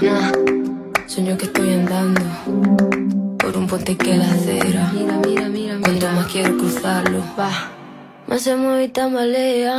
Mira, sueño que estoy andando por un puente que la acera. Mira, mira, mira, Cuanto más quiero cruzarlo, va, más se mueve y tambalea.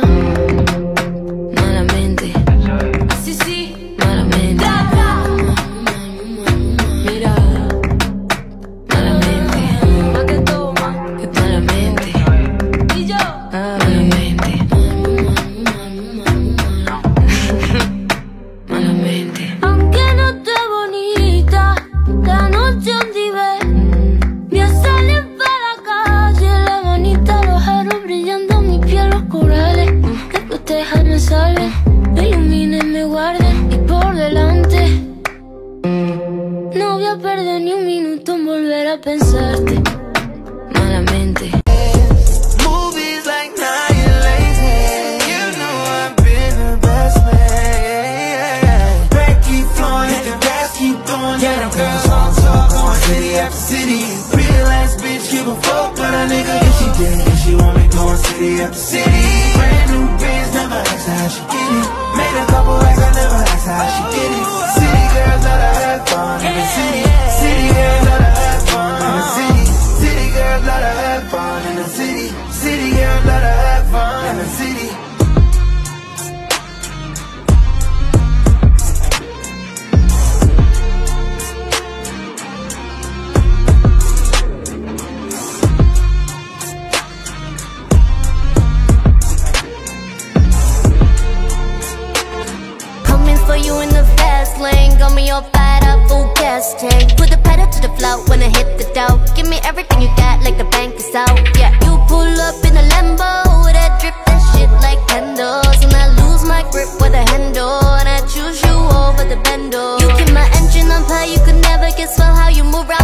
bend You keep my engine on fire, you could never guess swell how you move around.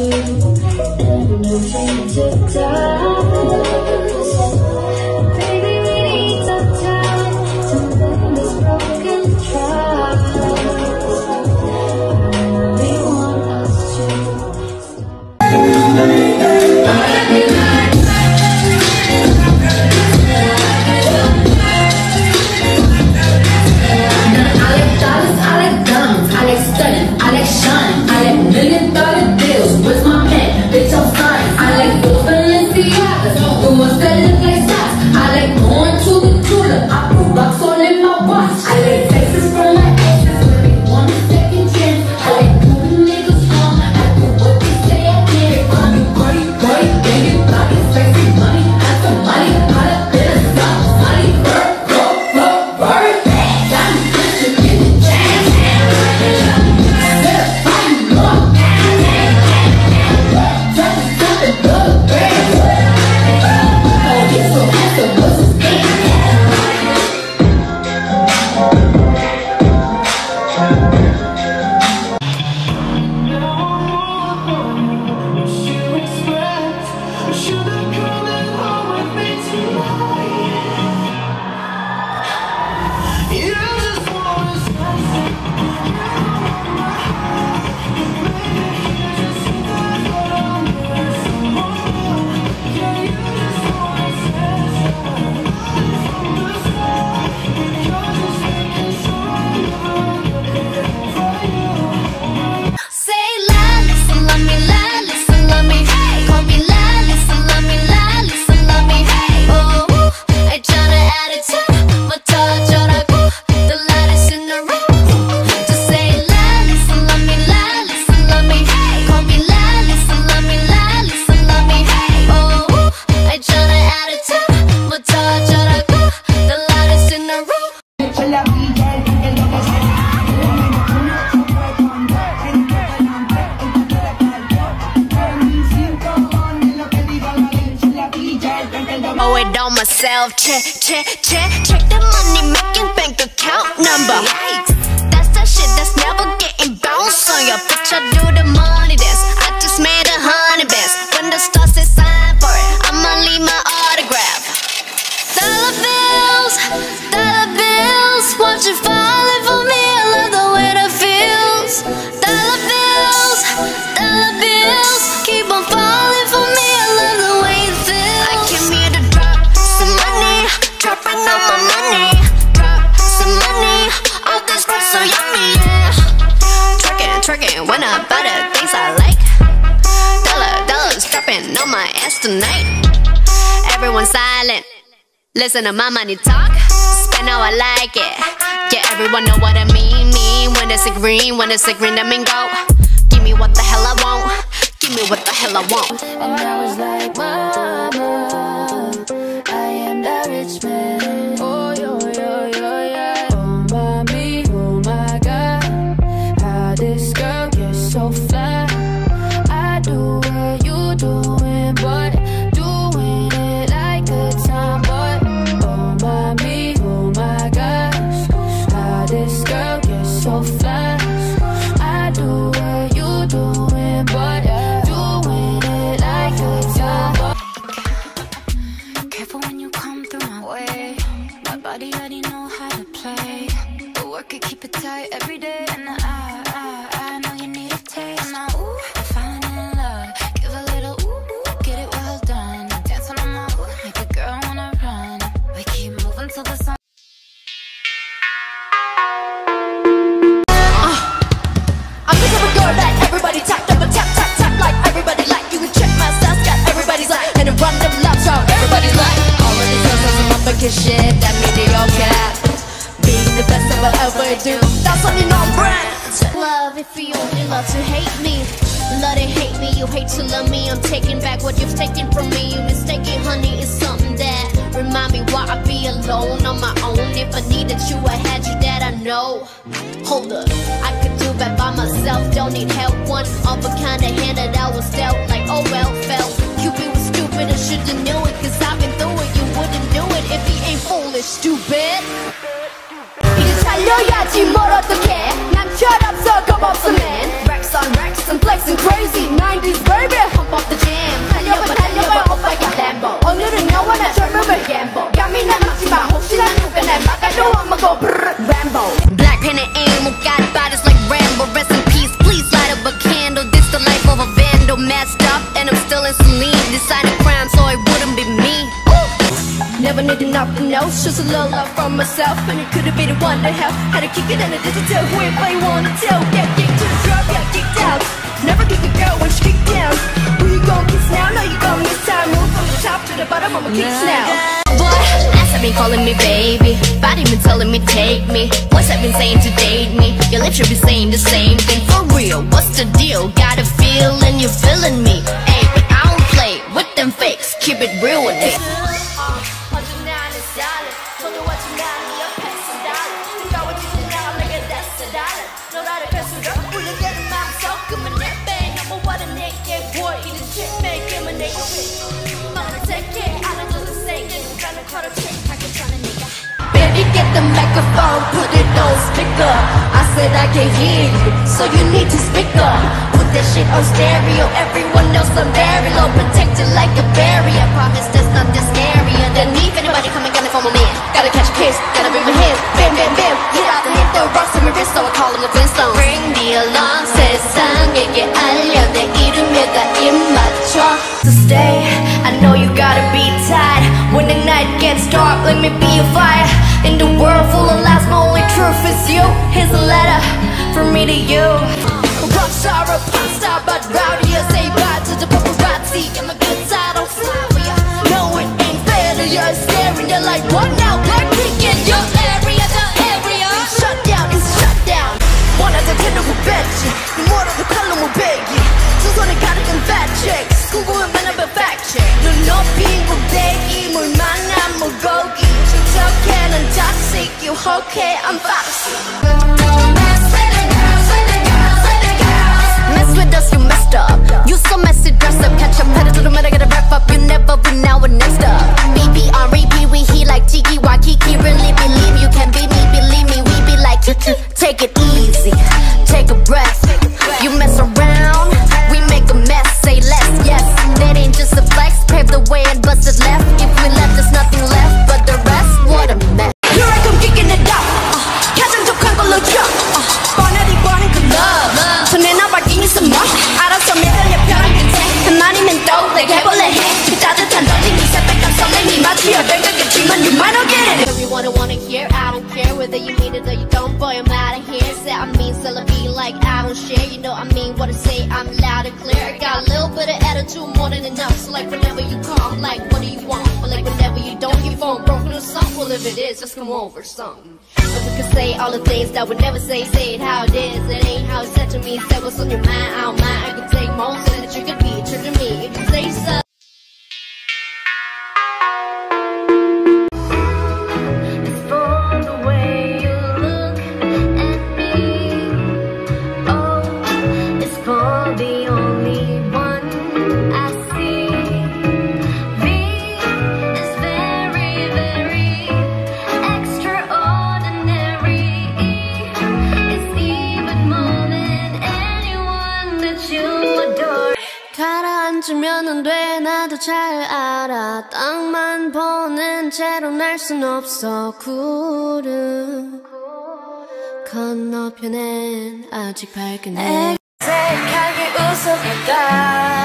you. And no change of time. It all myself. Check, check, check, check the money making bank account number. That's the shit that's never getting bounced on your bitch. I do tonight. Everyone silent. Listen to my money talk, spend how I like it. Yeah, everyone know what I mean. Mean when it's a green, when it's a green, I mean go. Give me what the hell I want. Give me what the hell I want. And I was like, Mama, you hate to love me. I'm taking back what you've taken from me. You mistaken, honey, it's something that remind me why I be alone on my own. If I needed you, I had you that I know. Hold up, I could do that by myself. Don't need help. One of a kind of hand that I was dealt. Like, oh well, felt. Cupid was stupid, I should've knew it. Cause I've been through it, you wouldn't do it if he ain't foolish, stupid. 이제 살려야지 뭘 어떡해 난 철없어 겁없어 man Racks on racks and flexing crazy 90s baby Pump up the jam 달려봐 달려봐 오빠야 Lambo 오늘은 영원한 젊음을 gamble 감이나 막지마 혹시나 누가 날 막아도 엄마고 brrr Rambo Black pen and ink, got bodies like Rambo. Rest in peace, please light up a candle. This the life of a vandal, messed up, and I'm still in saline. Decided crime, Never needed nothing else, just a little love from myself And it could've been a one to help Had to kick it in a digital who if I wanna tell Get kicked to the drop, got kicked out Never kick a girl when she kicked down Who you gon' kiss now? No, you gon' miss time Move from the top to the bottom, I'ma kick now have been calling me baby. Body been telling me take me. Voice have been saying to date me. Your lips should be saying the same thing. For real, what's the deal? Got a feeling you're feeling me. Hey, but I don't play with them fakes. Keep it real with me. get the microphone, put it on speaker. I said I can hear you, so you need to speak up. Put that shit on stereo, everyone knows I'm very low, protected like a barrier. Promise there's nothing scarier than me. If anybody coming, gonna phone me in. Gotta catch a case, gotta bring my hands. Bam, bam, bam. Get out the hit the rocks in my wrist, so I call him the Flintstones. Bring the alarm, 세상에게 알려 내 이름에다 입 맞춰. To stay, I know you gotta be tired. When the night gets dark, let me be a fire. In the world full of lies, my only truth is you. Here's a letter from me to you. Rockstar, a pop star, but rowdier. Say bye to the paparazzi. And the good side, I'll slide for ya. No, it ain't fair to you. Staring, you're like, what You okay, I'm foxy. Mess with the girls, with the girls, with the girls Mess with us, you messed up. You so messy, dress up, catch up, pedal to the metal, gotta wrap up. You never win now and next home or something. But we could say all the things that we never say, say it how it is. It ain't how it's said to me. Say what's on your mind, I don't mind. I could take more so that you could be 나도 잘 알아. 땅만 보는 채로 날 순 없어. 구름. 건너편엔 아직 밝은 해 색하게 웃어보다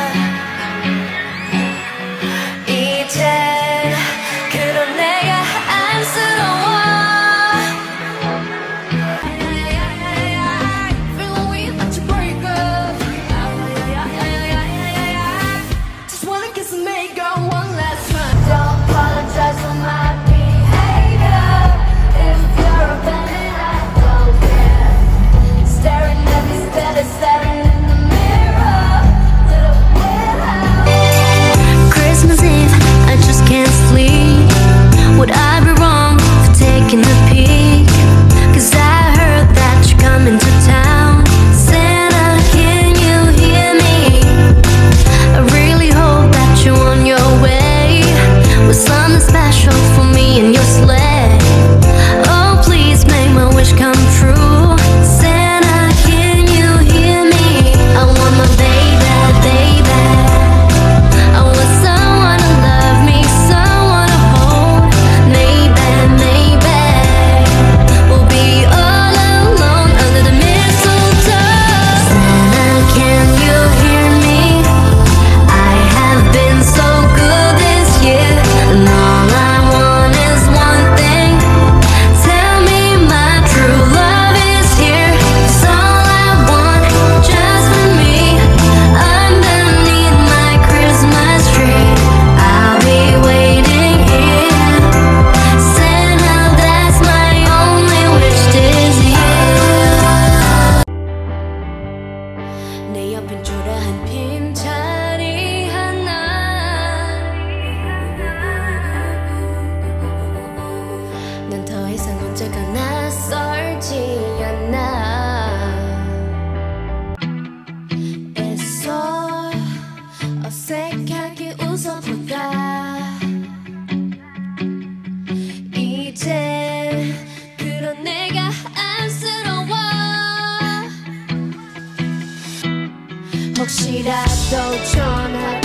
dolce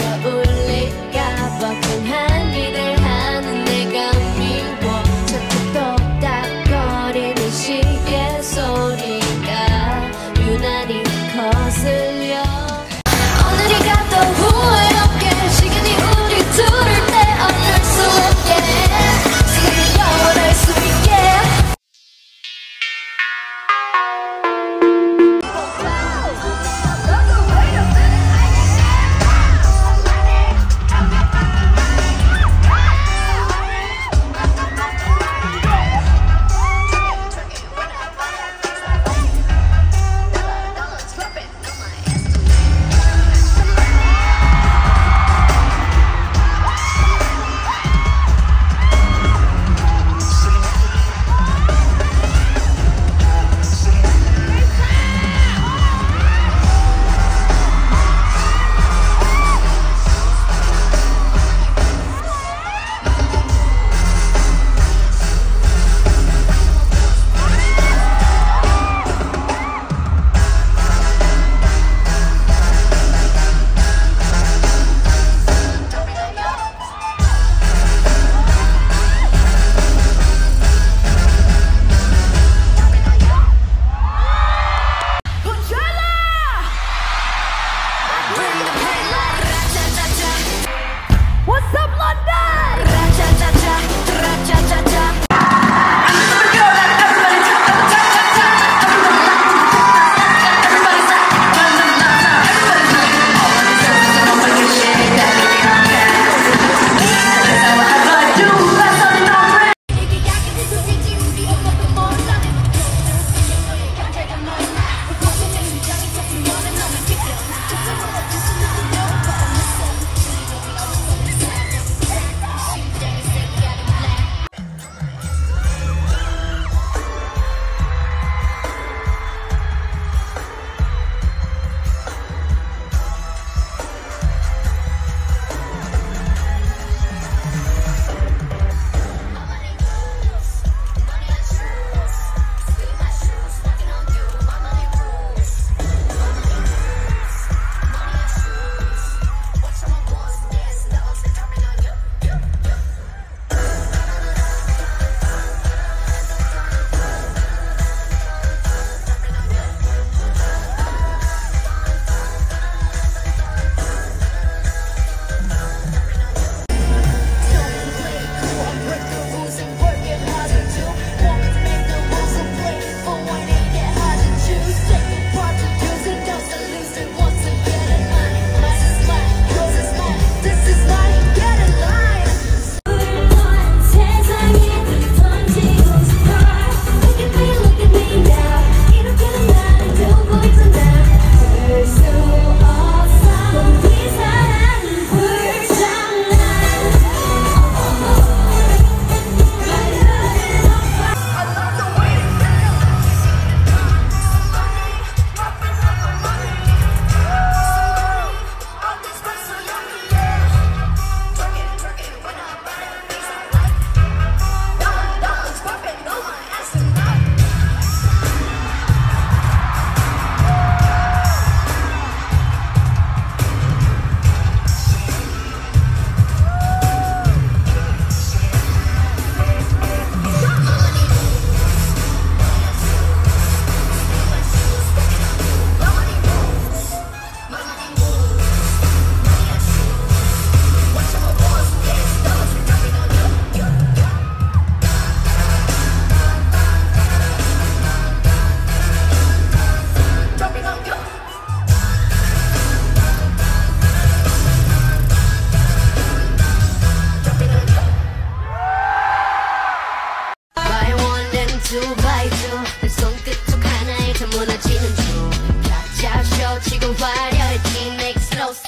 London!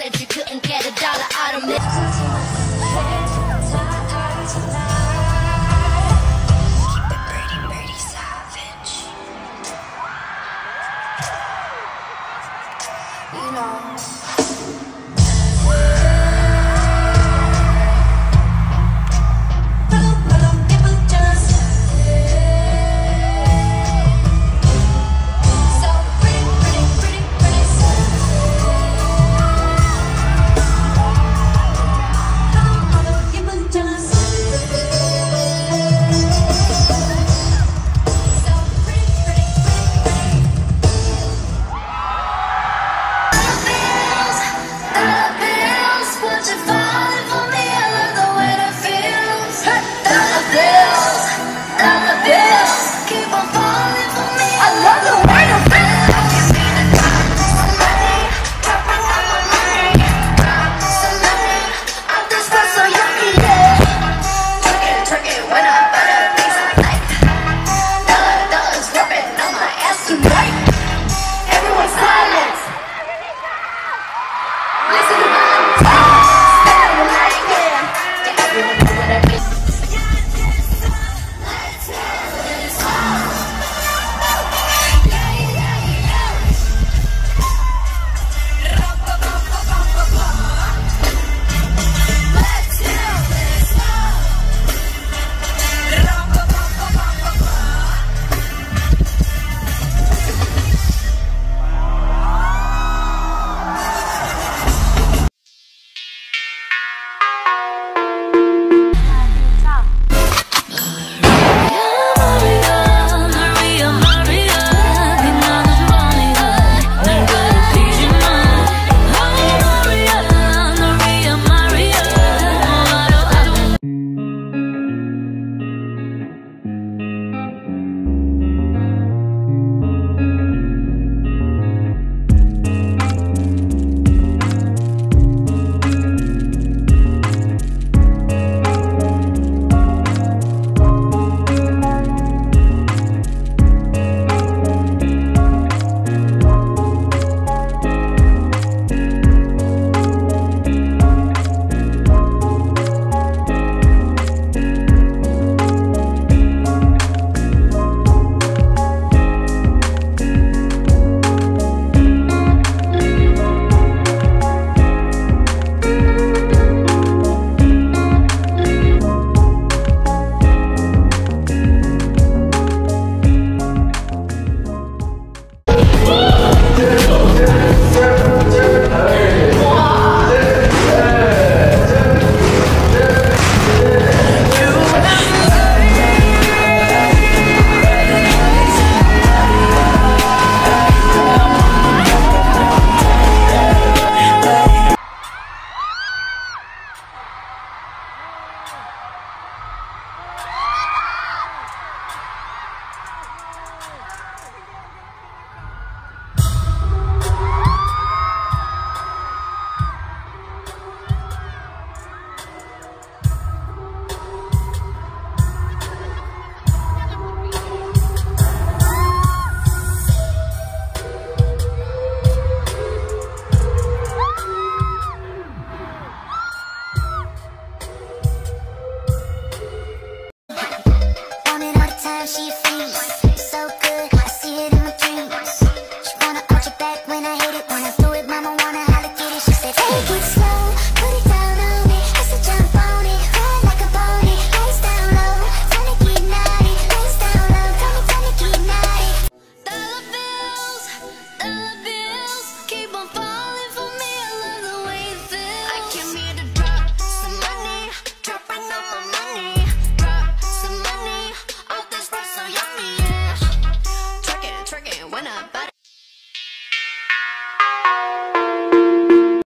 Said you couldn't get a dollar out of me.